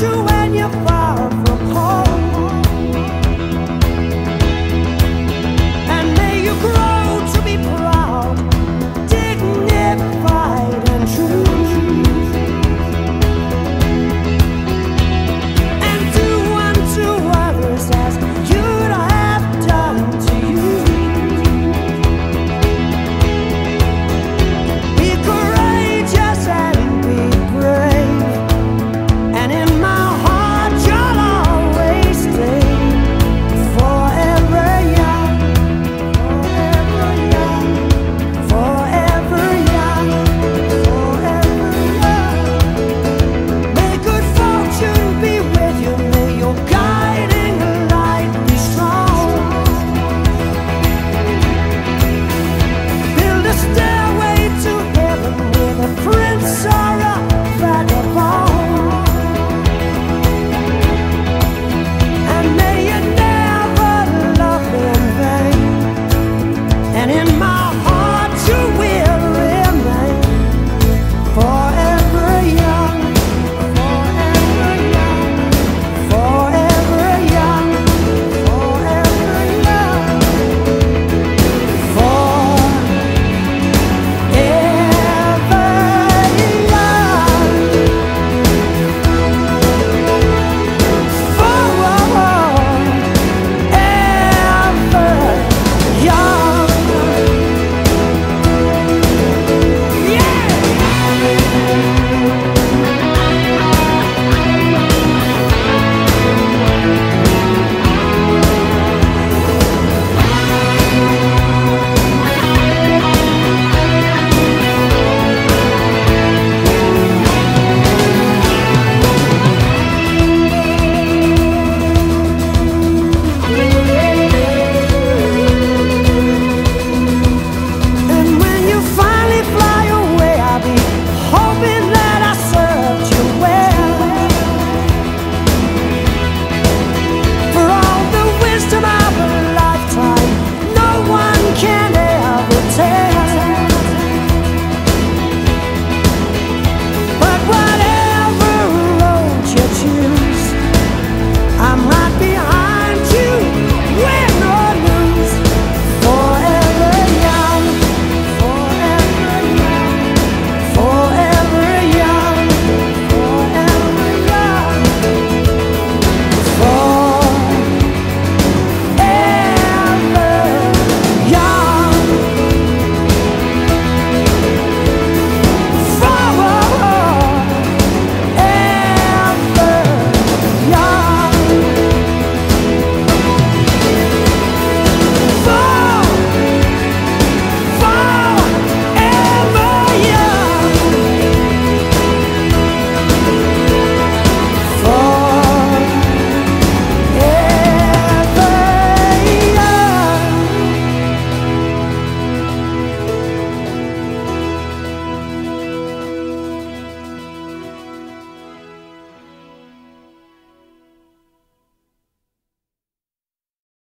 do